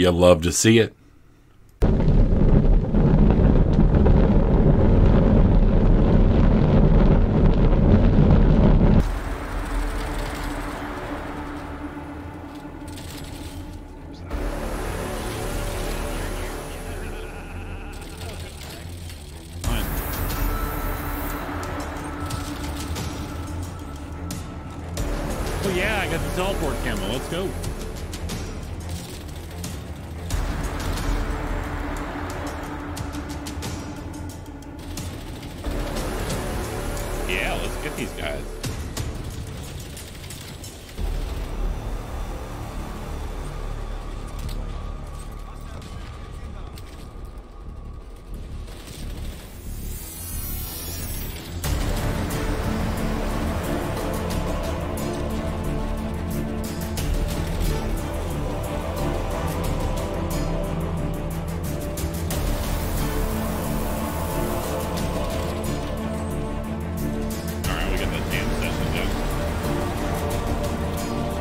You love to see it. Oh yeah, I got the teleport camo. Let's go. Yeah, let's get these guys.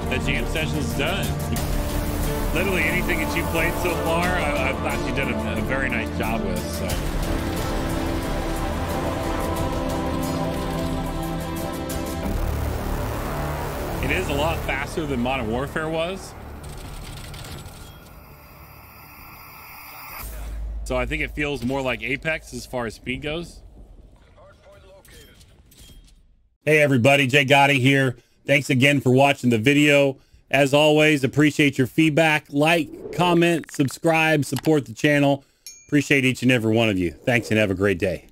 That jam session's done. Literally anything that you played so far, I, I thought you did a, a very nice job with. So. It is a lot faster than Modern Warfare was. So I think it feels more like Apex as far as speed goes. Hey everybody, Jay Gotti here. Thanks again for watching the video. As always, appreciate your feedback. Like, comment, subscribe, support the channel. Appreciate each and every one of you. Thanks and have a great day.